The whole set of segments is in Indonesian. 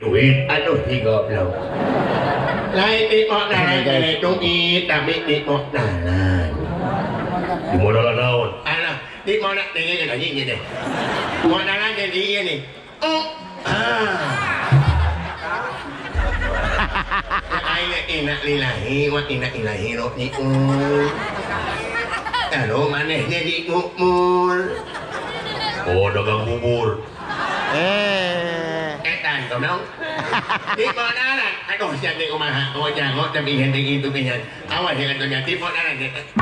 duit aduh tiga belum lain di mau nalan kene duit tapi di mau nalan di modal naon alah di nak tinggi anjing gini mau nalan jadi ini oh ah Aina ina lillahi wa ina ilahi roji'un Lalu manehnya di ngumur oh dagang bubur Eh. cầm nấu tiếp đó đó là anh đồ chàng đi mà hả ôi chàng có đâm hiện đi tôi bây giờ áo ngoài hiện anh tôi nhà tiếp đó đó là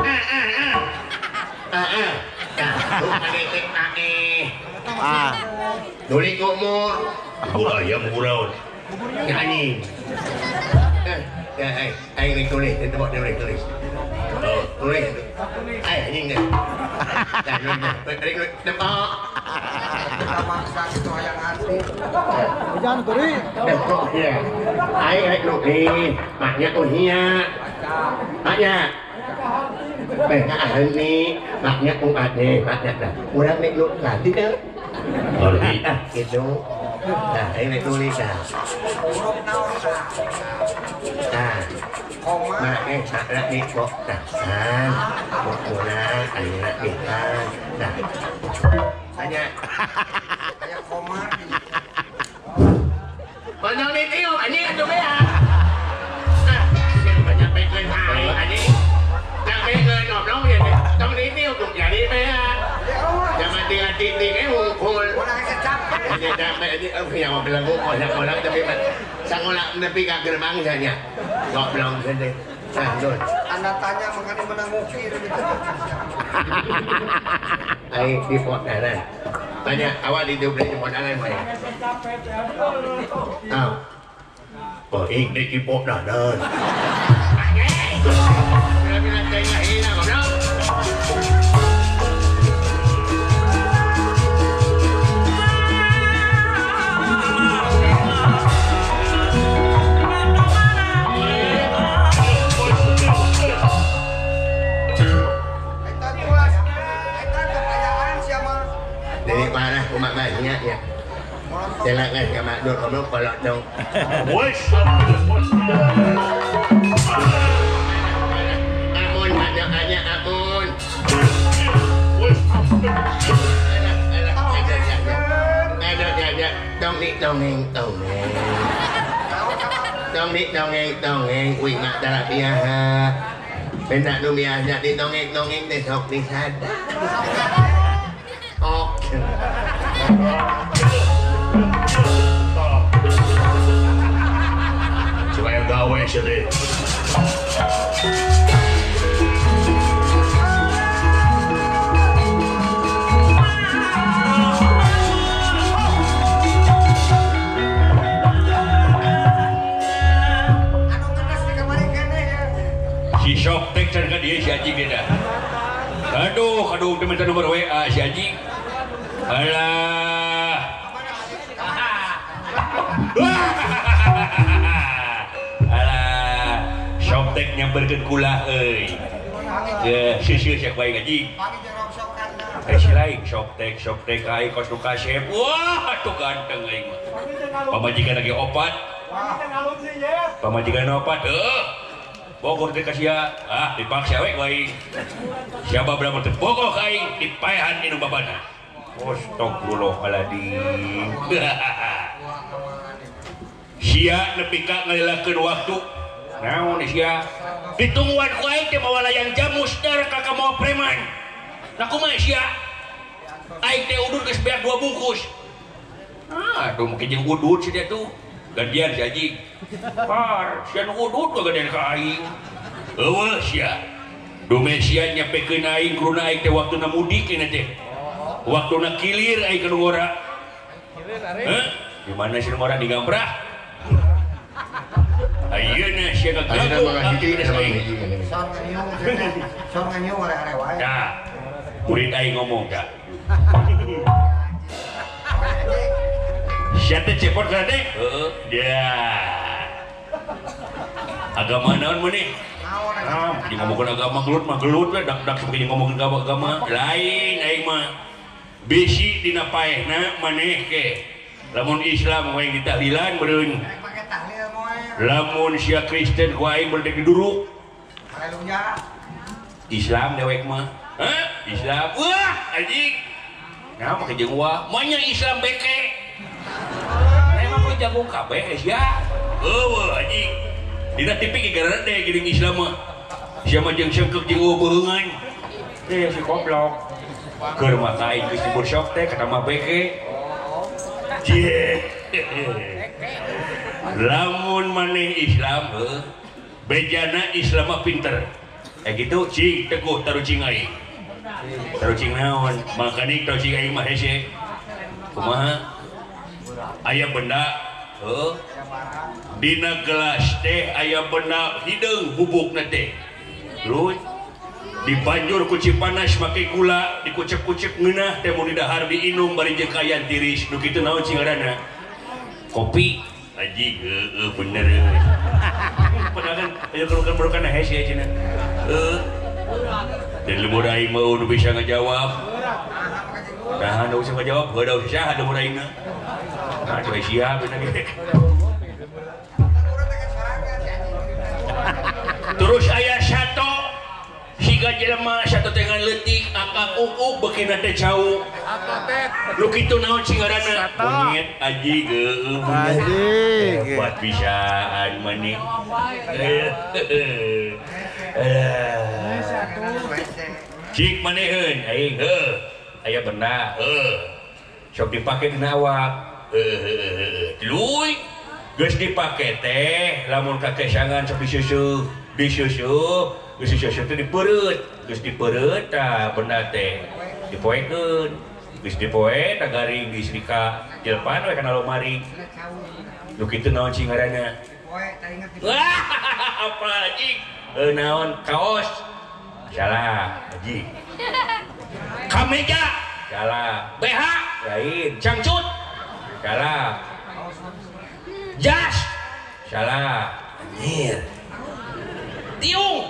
à à à à à à lúc mà đi tiếp à e. à đồ đi cô mua Pura ya pura. Nyanyi. Ya, ai, ai ni tulis, dia tebak dia boleh tulis. Oh, tulis. Ai, anjing ni. Dah, dah, dah. Tebak. Rin Nampak Jangan maknya. Maknya. Mereka maknya maknya. Nah. Nah, maknya kita. Nah. Tanya. Banyak ni tio, ani atu be ah. Ah, yang banyak pe keun hai ani. Yang pe keun ngọc long vậy nè. Trong ni tio cũng ya. Jangan tinggal-tinggal eh ngumpul. Ini me ini apa yang mau bilang yang orang tapi sang orang tapi kat gerbang saja. Nah, dun. Anda tanya mengenai menang ngukir ay default na na. Tanya, awan di doble yung mga nanay mo yan. Tao. Oh, ing, di kipot na na. no para no. What's up? What's Amon, ada ada Amon. Don't eat, don't eat, don't eat. Don't eat, don't eat, don't eat. Quỳ ngã ta là bia ha. Bên đã đu bia nhặt đi don't eat, don't eat để học đi sát. Okay. Di kamari kene ya. si Shoptek can ka dia si Aji beda aduh aduh dia nomor WA si Aji alah nyamperkan kula hei ya sisi cek baik aja eh si lain sok tek sok tek kai kos nuka chef. Wah tuh ganteng aing mah pamajikan lagi opat. Pamajikan opat eh. Bogor teh kasia ah dipaksa we baik siapa berapa teh Bogor kai dipayahan minum babana. Astagfirullahaladzim. Sia lebih kak ngelilakan waktu. naon Indonesia ditungguan mewalayan jamustar kakak mau preman. Aku Malaysia dua bungkus. Ah aduh mungkin yang wudhu sudah tuh gantian jadi par sian wudhu tuh gantian ke aing awas ya Domesia nyampe ke naik kruna aing teh waktu na mudik ini teh waktu na kilir aing ke ngora eh? gimana sih ngora digambrah ayeuna murid aing ngomong gak siapa cepot rade ya agama naon muni Nah, jadi ngomongin agama gelut mah gelut we dak dak begini ngomongin agama lain aing mah besi dina paehna maneh ke lamun Islam we ditahlilan beureun lamun Sya Kristen ku aing mun wa dulu Islam dewek mah. Islam. Wah, anjing. Nya mah jeung wa maunya Islam beke. Eh, Emang jagung kabeh eh, ya eueuh anjing. Dina tipi gara-gara deh gini Islam mah. Sia mah jeung sengkek jeung hubungan teh si goblok. Keur matain geus dibur sok teh kata mah beke. Oh. Jeh lamun maneh Islam bejana Islam pinter. Ya gitu? Cing teguh taruh cing aing. Taruh cing naon? Makanya taruh cing aing mah hese kumaha? Aya benda heuh. Dina gelas teh aya benda hideung bubukna teh. Luy dibanjur kuci panas pakai gula dikucek-kucek ngeunah teh mun didahar diinum bari jeung kayan tiris nu kitu naon cing ngaranna kopi. Aji heeh bener padahal kan aya kerukan-kerukan hese ya cenah heeh dan lemur aing mau nu bisa ngajawab. Nah nu bisa ngajawab heuh da usah ada lemur aing na nah coba siap bener ge terus ayah jelma satu dengan letik akak uku bekin teh jauh. Lu kitu naon cingarana pengit aji geuh aji eh, buat bisaan mani. Cik maneun aing heuh aya benda heuh sok dipake dina awak. Heuh luy geus dipake teh. Lamun kakesangan sok disusuh disusuh geus disusuh teh dipereut geus dipereut tah benda teh dipoekeun geus dipoe tah garing diserika jelpan we kana lomari lu kitu naon cing ngaranna Wah, apa lagi? Eh, naon kaos? Salah, haji. Kameja? Salah. BH? Lain. Cangcut? Salah. Jas? Salah. Anjir. tiung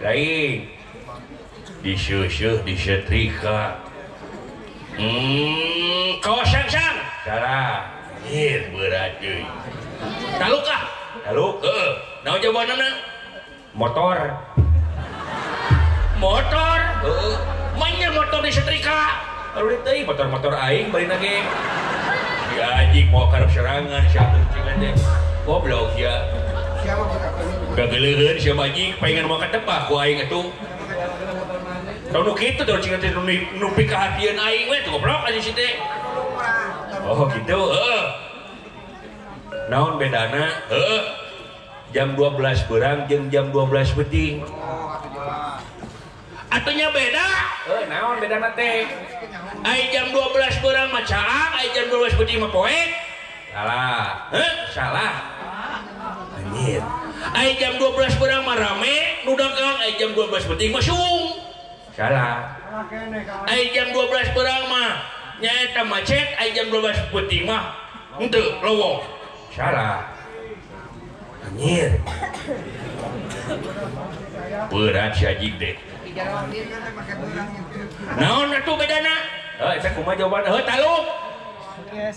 lain. Disyusyuh disetrika hmm kau sang sang salah hir berat cuy. Taluk ah taluk. Eh, eh. nah coba nana motor. Motor? Eh, eh. mainnya motor disetrika kalau ditei motor-motor aing balik lagi. Ya anjing mau karep serangan siapa cuman deh goblok ya. Siapa berapa Gageleuheun si anjing pengen mau ketepah ku aing atuh. Tahu nu kitu tuh cengan teh nu nu pikahatian aing we tuh goblok anjing si teh. Oh gitu, heeh. Naon bedana? Heeh. Jam 12 berang jeung jam 12 beting. Atunya beda. Heuh, naon bedana teh? Ai jam 12 berang mah caang, ai jam 12 beting mah poek. Salah. Heh, salah. Anjir. ay jam 12 kurang marame nudakan ay jam 12 penting masung salah ay jam 12 kurang mah nyaeta macet ay jam 12 penting mah. Henteu lowong salah anjir. Berat si ajik deh naon atuh bedana? Eh saya kumaha jawaban eh taluk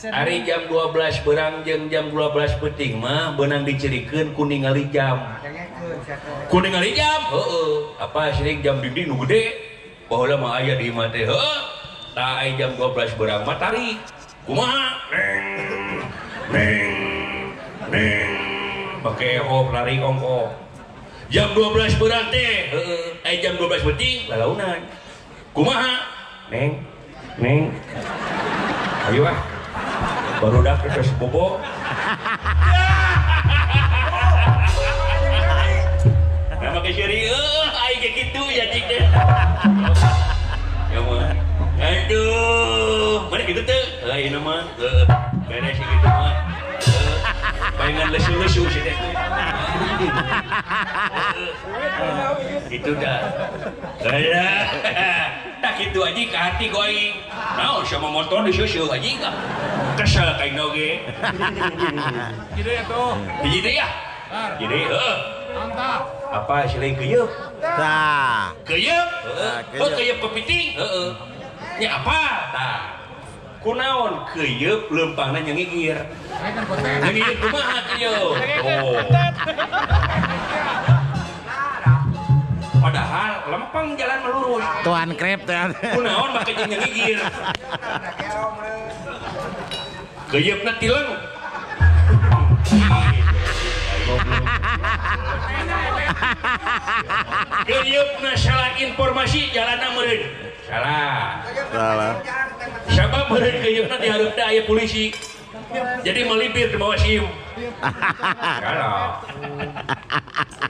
Hari jam 12 berang jeung jam 12 peting mah benang dicerikeun ku ningali jam. Ku ningali jam? Heeh. Apa sering jam dinding nu gede? Baheula mah aya di. Heuh. Tah aya jam 12 berang mah tarik. Kumaha? Neng. Neng. Neng. Pakai hop lari ongko. Jam 12 berang teh. Heeh. Aya jam 12 peting lalaunan. Kumaha? Neng. Neng. Ayo ah. Baru dah terus bobo. Nama ke eh, aing kayak gitu ya deh. Ya mah. Aduh, mana gitu tuh? Eh, ini mah, eh, beres sih gitu mah. Eh, Pengen lesu-lesu sih deh. Eh, Itu dah. Tak gitu aja ke hati gue aing. Nah, sama motor disusul aja enggak. Kesel kayak noge. Gitu ya tuh. Jadi ya. Jadi, eh, Mantap. apa sih lain keyeup? Tah. Keyeup? Ah, Oh, keyeup kepiting? Heeh. Nya apa? Tah. kunaon keyeup leumpangna yang ngigir Saya kan konten. yang ngigir kumaha keyeup oh padahal lempeng jalan melurus. Tuan krep teh. Kunaon make jeung nyengigir. Geuyeupna tileng. Geuyeupna salah informasi jalanna meureun. Salah. Salah. Sabab meureun geyepna dihareup da aya polisi. Jadi melipir di bawah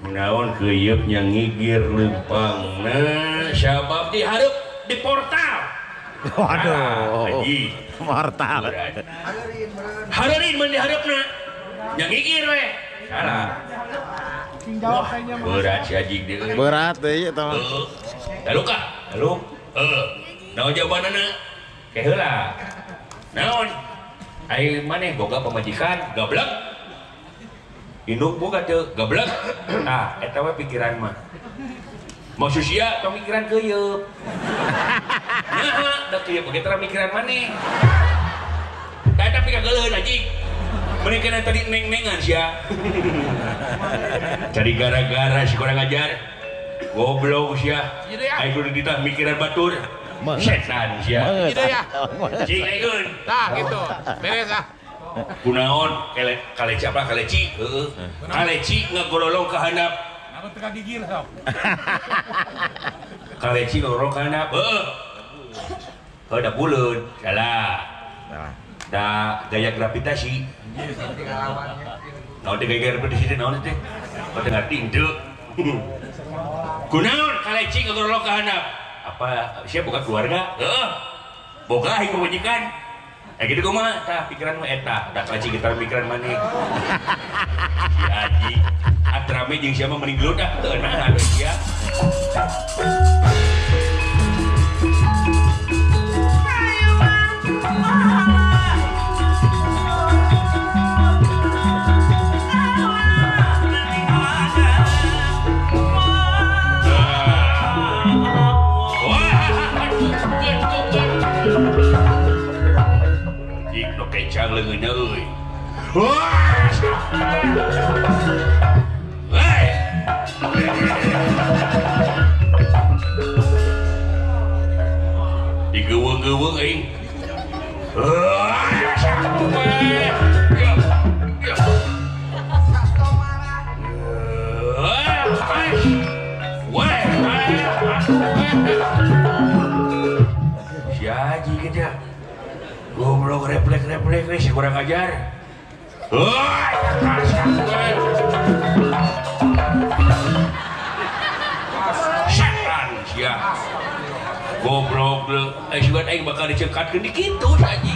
naon keyeup yang ngigir lempang nah sabab di hareup di portal Ah, Waduh. Hagerin meureun. Harerin mun diharapna. Yang ngigir we. Salah. Wah, berat si Haji dia. Berat mah. Heeh. Lalu kah? Lalu? Heeh. Naon jawabanana? Keheula. Naon? Ai maneh boga pamajikan gablek. Induk boga teu gablek. Nah, eta we pikiran mah. Mau susia pemikiran keuyeub. Nah, da keuyeub oge tara mikiran maneh. Tah eta pikageuleuh anjing. Mending kena tadi neng-nengan sia. Cari gara-gara si kurang ajar. Goblok sia. Gitu ya. Ayo ditah mikiran batur. Setan sia. Gitu ya. Cing ayeun. Nah gitu. Beres ah. Kunaon kale kale siapa kale ci? Heeh. Kale ci ngagololong ka handap. Aku tengah gigil kau. Kale ci ngagololong ka handap. Heeh. Heuda buleun. Salah. Da gaya gravitasi. Naon teh gaya gravitasi naon teh? Oh tengah tindu. Kunaon kale ci ngagololong ka handap? Apa siapa bukan keluarga? Heeh. Boga hi pamajikan. Ya gitu kumaha tah pikiran mah eta, da kaci kita pikiran. Si Haji atrame jeung siapa mending geludak teu nah sia. digewe-gewe euy. Si Haji gitu Goblok refleks refleks nih, kurang ajar. Oh, Goblok lu Eh sibat aing bakal dicekatkeun di kitu Haji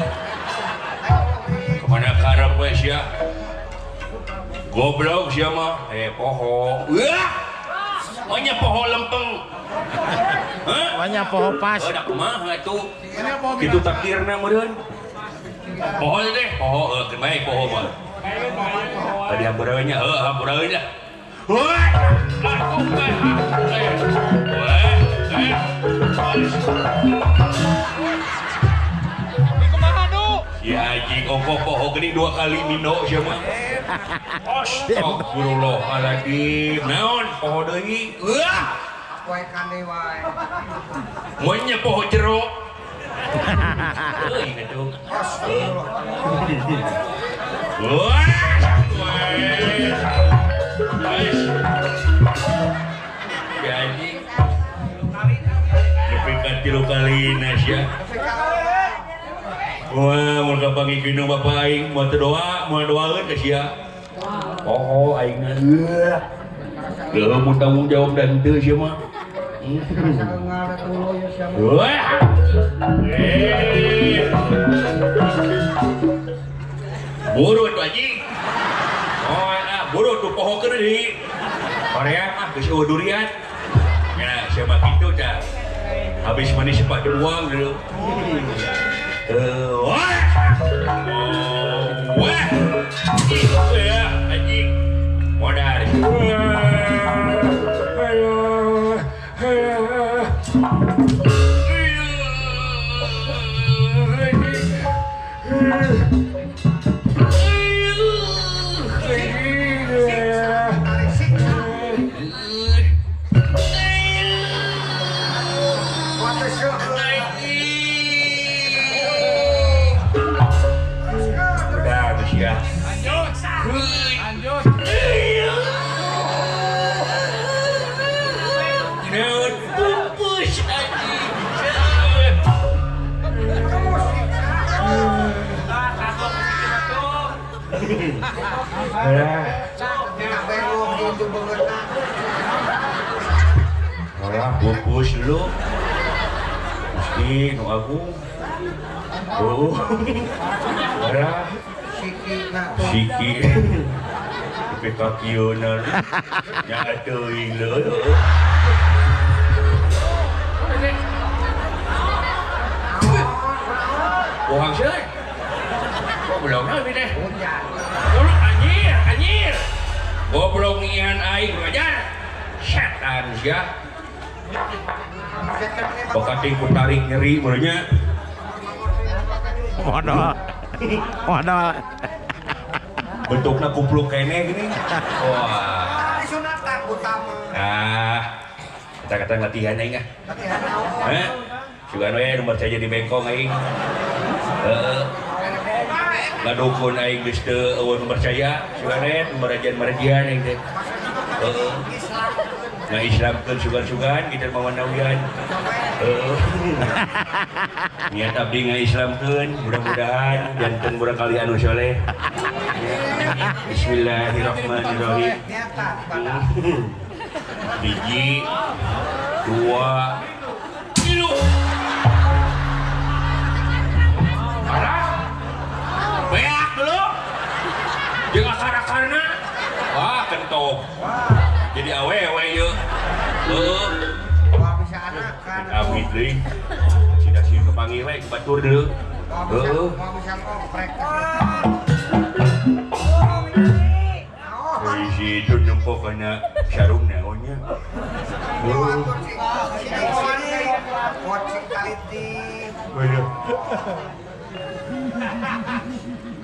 Ke mana karep we sia Goblok sia mah Eh poho Wah Maunya poho lempeng Hah? Banyak pohon pas. Dah kumaha tuh. Ini apa Itu takdirna meureun. Poho teh, poho keur bae poho mah. Tadi hampura nya, heuh hampura nya. Wah, aku mah. Wah, eh. Si Haji ongko poho geuning dua kali mino sia mah. Astagfirullahaladzim. Naon poho deui? Wah, Wae kande wae. monya poho jero. Euy, atuh. Wah, tilu kali Indonesia Wah, mau gampang ikinu bapak aing, mau doa, mau doain ke sia. Oh, aing na. Lah mau tanggung jawab dan teu sia mah. Hmm. Wah. Buru tuh anjing. Oh, anak ah, buru tuh poho deui. Korea mah geus durian. Ya, sia mah kitu. habis manis Pak Jemuang gitu. Uh, eh, wah. Wah. Ya, anjing. Modar. Ayo. Ayo. Ayo. Alah pupus lu. Mesti nu agung. Oh. Alah Siki nak siki. Tapi kakiona lu. Nya teuing lu. Wah, sih. Kok belum nabi deh. Dulu anjir, anjir. Goblok nian aing ngajar. Setan sia. Pokating ku tarik nyeri mulanya. Waduh. Waduh. Bentuknya kupluk kene gini. Wah. Sunatan utama. Nah, kata-kata latihan aing ah. Latihan? Heh. Sugan we nomor saja di bengkong aing. Heeh. ngadukun aing geus teu eueun percaya sugaret merajan-merajan aing teh. Heeh. Nah islamkeun sugan-sugan kita mawandawian heeh. Niat abdi ngaislamkeun mudah-mudahan janten budak kali anu soleh. Bismillahirrahmanirrahim. Biji dua. tilu beak dulu jeung akar-akarna wah kentok jadi awewe yeuh heuh Wah bisa anak kan. abdi deui sida sih kepanggil we ke batur bisa, wah. Dari situ nempok kena sarung naonnya kaliti. Waduh.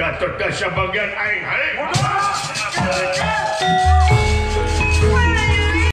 Gatot sebagian aing.